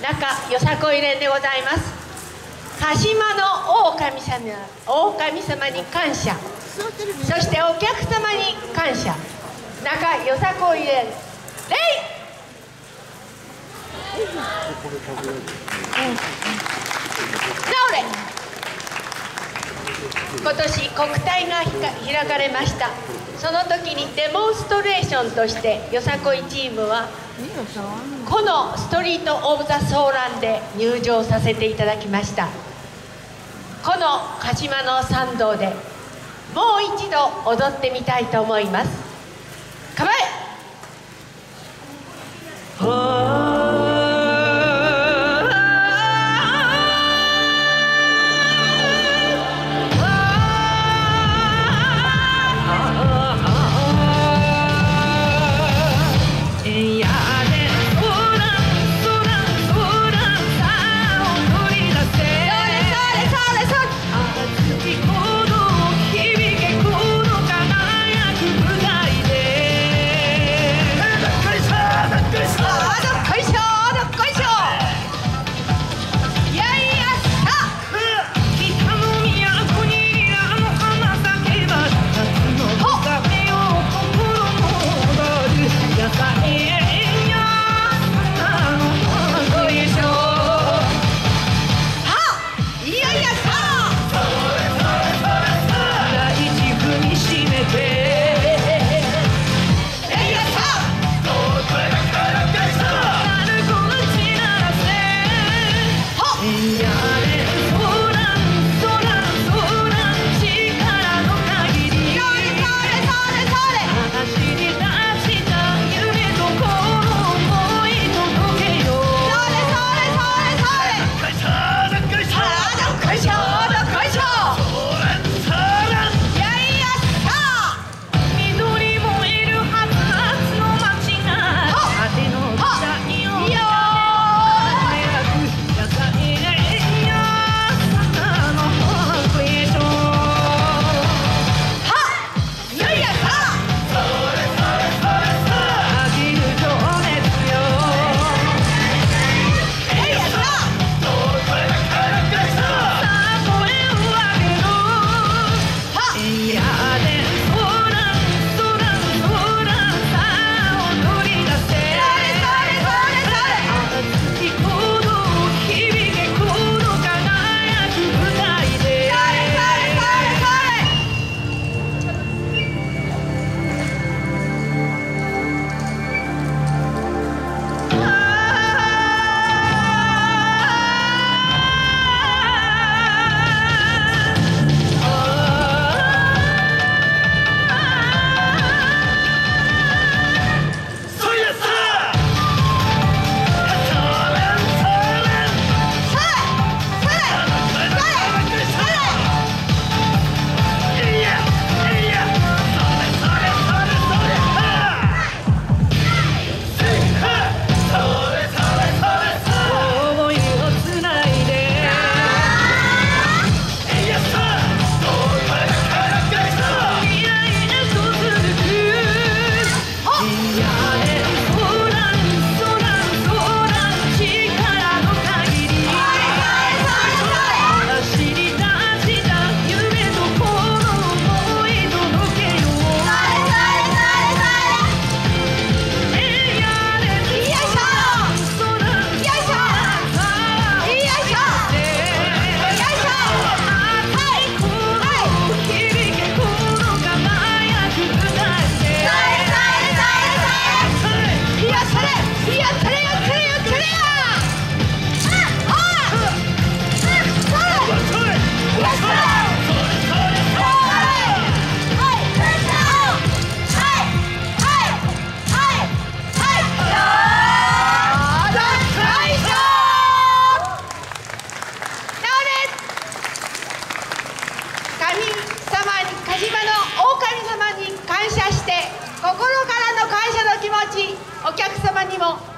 中よさこい連でございます。鹿島の狼様狼様に感謝。そしてお客様に感謝。中よさこい連礼直れ。今年国体が開かれました。その時にデモンストレーションとしてよさこいチームはこのストリート・オブ・ザ・ソーランで入場させていただきました。この鹿島の参道でもう一度踊ってみたいと思います。構えお客様にも